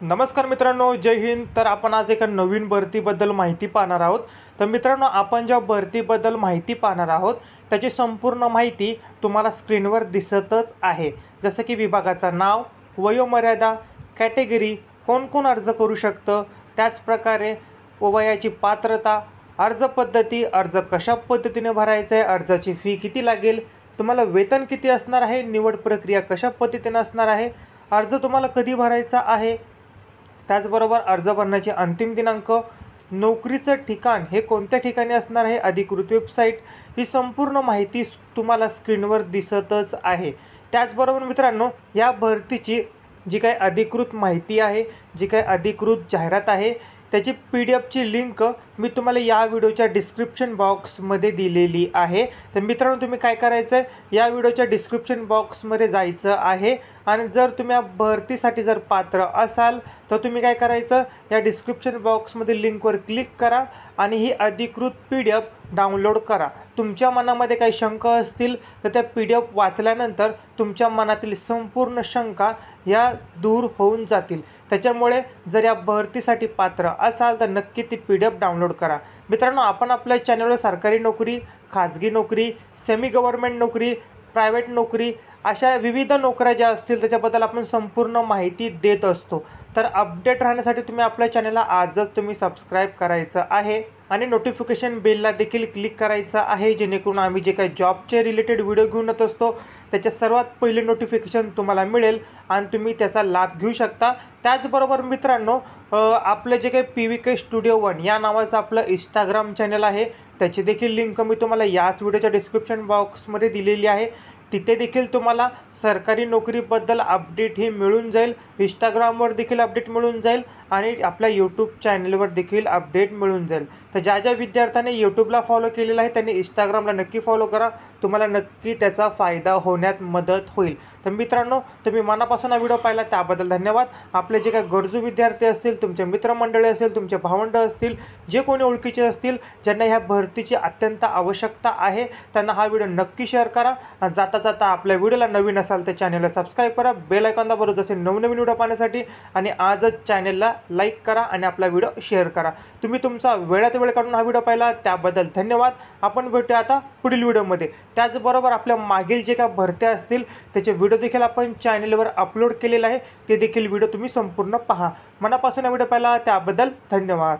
नमस्कार मित्रांनो जय हिंद. तर आपण आज एका नवीन भरतीबद्दल माहिती पाहणार आहोत. तर मित्रांनो आपण ज्या भरतीबद्दल माहिती पाहणार आहोत त्याची संपूर्ण माहिती तुम्हाला स्क्रीनवर दिसतच आहे. जसं की विभागाचं नाव वयोमर्यादा कॅटेगरी कोण कोण अर्ज करू शकतं त्याचप्रकारे वयाची पात्रता अर्ज पद्धती अर्ज कशा पद्धतीने भरायचा आहे अर्जाची फी किती लागेल तुम्हाला वेतन किती असणार आहे निवड प्रक्रिया कशा पद्धतीने असणार आहे अर्ज तुम्हाला कधी भरायचा आहे त्याचबरोबर अर्ज भरण्याचे अंतिम दिनांक नोकरीचं ठिकाण हे कोणत्या ठिकाणी असणार आहे अधिकृत वेबसाईट ही संपूर्ण माहिती तुम्हाला स्क्रीनवर दिसतच आहे. त्याचबरोबर मित्रांनो या भरतीची जी काही अधिकृत माहिती आहे जी काही अधिकृत जाहिरात आहे त्याची पी डी एफची लिंक मी तुम्हाला या व्हिडिओच्या डिस्क्रिप्शन बॉक्समध्ये दिलेली आहे. तर मित्रांनो तुम्ही काय करायचं आहे या व्हिडिओच्या डिस्क्रिप्शन बॉक्समध्ये जायचं आहे. आणि जर तुम्ही या भरतीसाठी जर पात्र असाल तर तुम्ही काय करायचं? या डिस्क्रिप्शन बॉक्समध्ये लिंकवर क्लिक करा आणि ही अधिकृत पी डी एफ डाउनलोड करा. तुमच्या मनामध्ये काही शंका असतील तर त्या पी डी एफ वाचल्यानंतर तुमच्या मनातील संपूर्ण शंका या दूर होऊन जातील. त्याच्यामुळे जर या भरतीसाठी पात्र असाल तर नक्की ती पी डी एफ डाउनलोड करा. मित्रांनो आपण आपल्या चॅनलवर सरकारी नोकरी खाजगी नोकरी सेमी गव्हर्मेंट नोकरी प्रायव्हेट नोकरी अशा विविध नोकऱ्या ज्या असतील त्याच्याबद्दल आपण संपूर्ण माहिती देत असतो. तर अपडेट राहण्यासाठी तुम्ही आपल्या चॅनलला आजच तुम्ही सबस्क्राईब करायचं आहे आणि नोटिफिकेशन बेलला देखील क्लिक करायचं आहे जेणेकरून आम्ही जे काही जॉबचे रिलेटेड व्हिडिओ घेऊन येत असतो त्याचे सर्वात पहिले नोटिफिकेशन तुम्हाला मिळेल आणि तुम्ही त्याचा लाभ घेऊ शकता. त्याचबरोबर मित्रांनो आपलं जे काही P V K studio one या नावाचं आपलं इंस्टाग्राम चॅनल आहे त्याची देखील लिंक मी तुम्हाला याच व्हिडिओच्या डिस्क्रिप्शन बॉक्समध्ये दिलेली आहे. तिथे देखील तुम्हाला सरकारी नोकरीबद्दल अपडेट ही मिळून जाईल. इंस्टाग्रामवर देखील अपडेट मिळून जाईल आणि आपल्या यूट्यूब चॅनलवर देखील अपडेट मिळून जाईल. तर ज्या ज्या विद्यार्थ्यांनी यूट्यूबला फॉलो केलेलं आहे त्यांनी इंस्टाग्रामला नक्की फॉलो करा. तुम्हाला नक्की त्याचा फायदा होण्यात मदत होईल. तर मित्रांनो तुम्ही मनापासून हा व्हिडिओ पाहिला त्याबद्दल धन्यवाद. आपले जे काही गरजू विद्यार्थी असतील तुमचे मित्रमंडळी असेल तुमचे भावंड असतील जे कोणी ओळखीचे असतील ज्यांना ह्या भरतीची अत्यंत आवश्यकता आहे त्यांना हा व्हिडिओ नक्की शेअर करा. जाता जाता जाता आपल्या व्हिडिओला नवीन असाल तर चॅनलला सबस्क्राईब करा बेल आयकॉनला बरोबर असेल नवनवीन व्हिडिओ पाहण्यासाठी आणि आजच चॅनलला लाईक करा आणि आपला व्हिडिओ शेअर करा. तुम्ही तुमचा वेळात वेळ काढून हा व्हिडिओ पाहिला त्याबद्दल धन्यवाद. आपण भेटूया आता पुढील व्हिडिओमध्ये. त्याचबरोबर आपल्या मागील जे काय भरत्या असतील त्याचे व्हिडिओ देखील आपण चॅनलवर अपलोड केलेला आहे ते देखील व्हिडिओ तुम्ही संपूर्ण पहा. मनापासून हा व्हिडिओ पाहिला त्याबद्दल धन्यवाद.